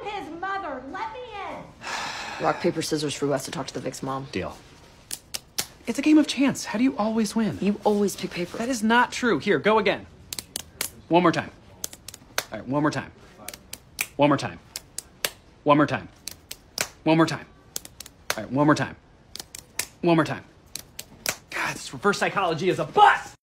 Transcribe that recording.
I'm his mother. Let me in. Rock, paper, scissors for Wes to talk to the Vic's mom. Deal. It's a game of chance. How do you always win? You always pick paper. That is not true. Here, go again. One more time. All right, one more time. One more time. One more time. One more time. All right, one more time. One more time. God, this reverse psychology is a bust!